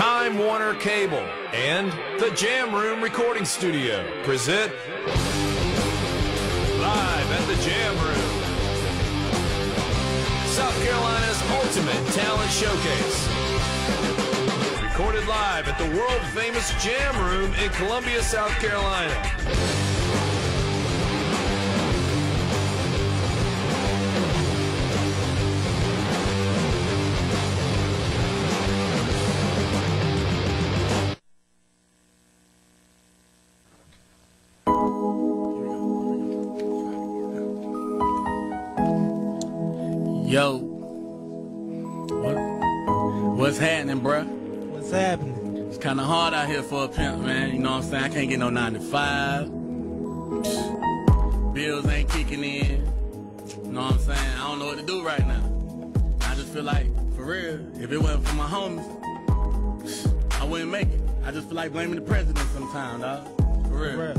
Time Warner Cable, and the Jam Room Recording Studio present Live at the Jam Room. South Carolina's ultimate talent showcase. Recorded live at the world famous Jam Room in Columbia, South Carolina. Yo, what, what's happening, bruh? What's happening? It's kind of hard out here for a pimp, man. You know what I'm saying? I can't get no 9 to 5. Bills ain't kicking in. You know what I'm saying? I don't know what to do right now. I just feel like, for real, if it wasn't for my homies, I wouldn't make it. I just feel like blaming the president sometimes, dog. For real. Bruh.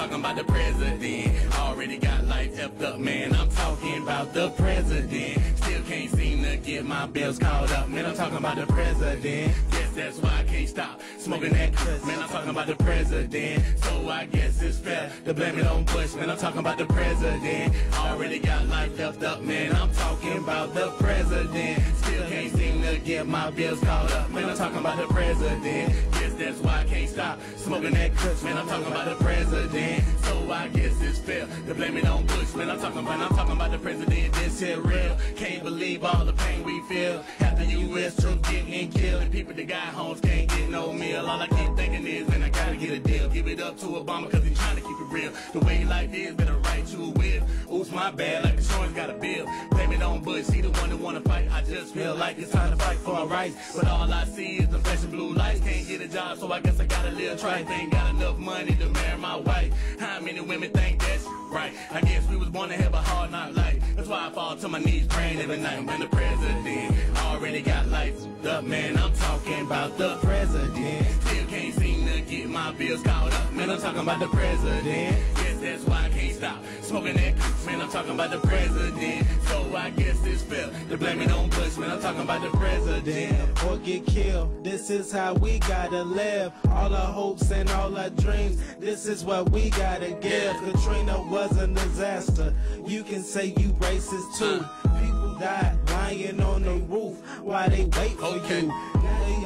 Talking about the president. Already got life effed up, man. I'm talking about the president. Still can't seem to get my bills caught up. Man, I'm talking about the president. Guess that's why I can't stop smoking that crisp. Man, I'm talking about the president. So I guess it's fair to blame it on Bush. Man, I'm talking about the president. Already got life effed up, man. I'm talking about the president. Still can't seem to get my bills caught up. Man, I'm talking about the president. Guess that's why I can't stop smoking that crisp. Man, I'm talking about the president. It on Bush. Man, I'm talking about, I'm talking about the president. This here real. Can't believe all the pain we feel. The U.S. troops getting killed and people that got homes can't get no meal. All I keep up to Obama cause he's trying to keep it real. The way life is, better write to a will. Oops, my bad, like the insurance got a bill. Blame it on Bush, he the one that wanna fight. I just feel like it's time to fight for our rights. But all I see is the flashing blue lights. Can't get a job, so I guess I gotta live try. Ain't got enough money to marry my wife. How many women think that's right? I guess we was born to have a hard knock life. That's why I fall to my knees praying every night when the president already got lights up. Man, I'm talking about the president. Still can't seem to get my bills caught up. Man, I'm talking about the president. Guess that's why I can't stop smoking that. Man, I'm talking about the president. So I guess it's fair to blame it on Bush. Man, I'm talking about the president. Or get killed. This is how we gotta live. All our hopes and all our dreams. This is what we gotta give. Katrina was a disaster. You can say you racist too. Uh. People died lying on the roof while they wait for Okay. you.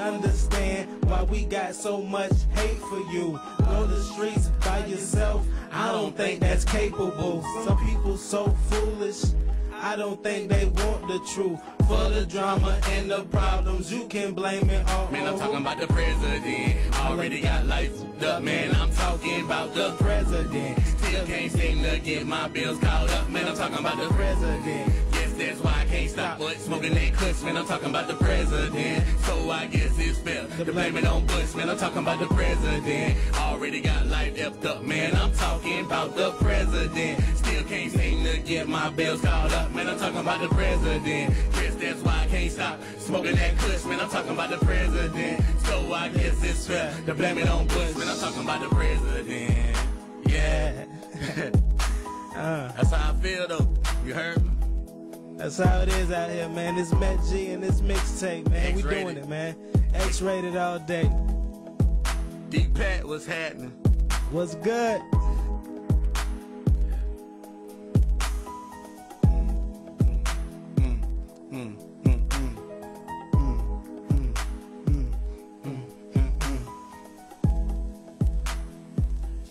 Understand why we got so much hate for you. Go the streets by yourself. I don't think that's capable. Some people so foolish. I don't think they want the truth. For the drama and the problems, you can blame it all Man, I'm talking about the president. Already got lights up, man. I'm talking about the president. Still can't seem to get my bills caught up, man. I'm talking about the president. That's why I can't stop but smoking that kush, man. I'm talking about the president. So I guess it's fair to blame it on Bush, man. I'm talking about the president. Already got life effed up, man. I'm talking about the president. Still can't seem to get my bills caught up, man. I'm talking about the president. Yes, that's why I can't stop smoking that kush, man. I'm talking about the president. So I guess it's fair to blame it on Bush, man. I'm talking about the president. Yeah. Uh, That's how I feel though. You heard me? That's how it is out here, man. It's Met G and it's mixtape, man. We doing it, man. X-rated all day. Deep Pat, what's happening? What's good?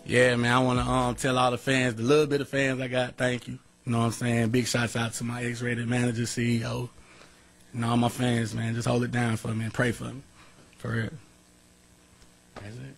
Yeah, man, I want to um, tell all the fans, the little bit of fans I got, thank you. You know what I'm saying? Big shouts out to my X-rated manager, CEO, and all my fans, man. Just hold it down for me and pray for me. For real. That's it.